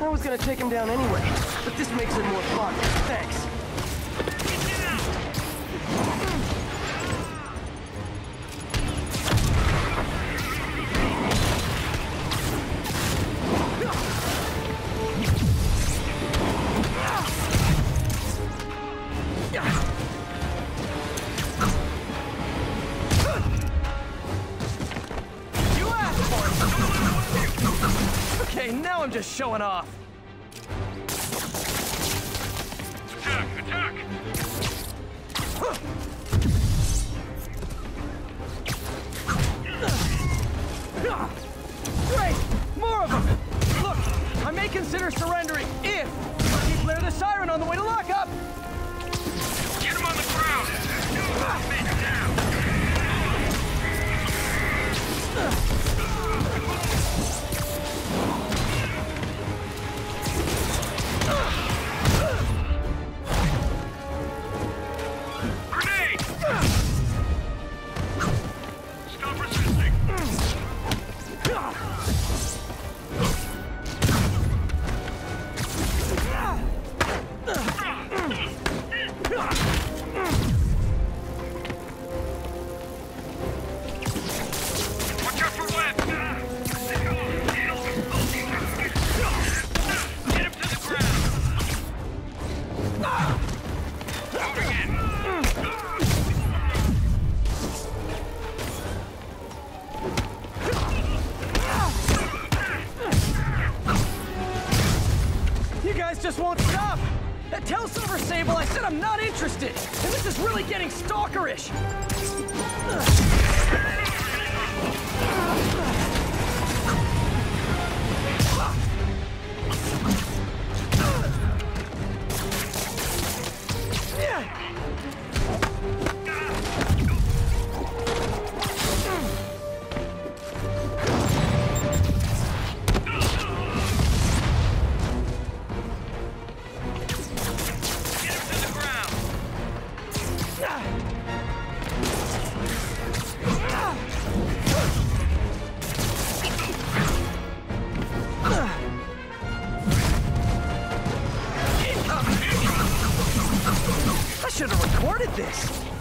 I was gonna take him down anyway, but this makes it more fun. Thanks. Now I'm just showing off. Attack! Attack! Great! More of them! Look, I may consider surrendering if you flare the siren on the way to lockup! Watch guys just won't stop! Tell Silver Sable I said I'm not interested! And this is really getting stalkerish! I should have recorded this!